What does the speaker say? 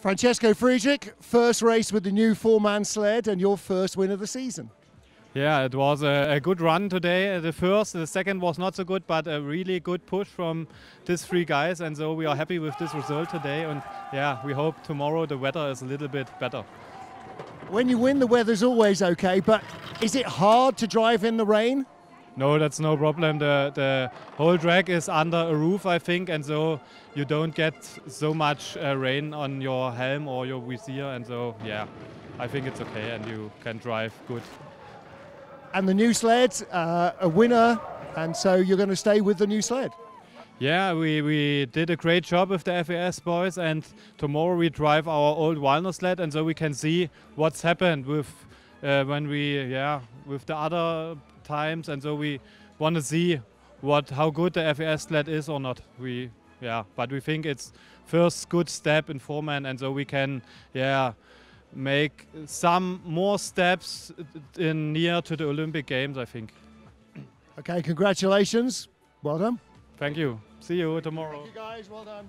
Francesco Friedrich, first race with the new four-man sled and your first win of the season. Yeah, it was a, a, good run today. Uh, the first, the second was not so good, but a really good push from these three guys, and so we are happy with this result today. And yeah, we hope tomorrow the weather is a little bit better. When you win, the weather's always okay, but is it hard to drive in the rain? No, that's no problem. The the whole track is under a roof, I think, and so you don't get so much uh, rain on your helm or your visor, and so yeah, I think it's okay, and you can drive good. And the new sled, uh, a winner, and so you're going to stay with the new sled. Yeah, we, we did a great job with the FES boys, and tomorrow we drive our old Wallner sled, and so we can see what's happened with uh, when we yeah with the other times, and so we want to see what how good the FES sled is or not. We yeah, but we think it's first good step in four-man, and so we can yeah make some more steps in near to the Olympic Games, I think. Okay, congratulations. Well done. Thank you. See you tomorrow. Thank you guys. Well done.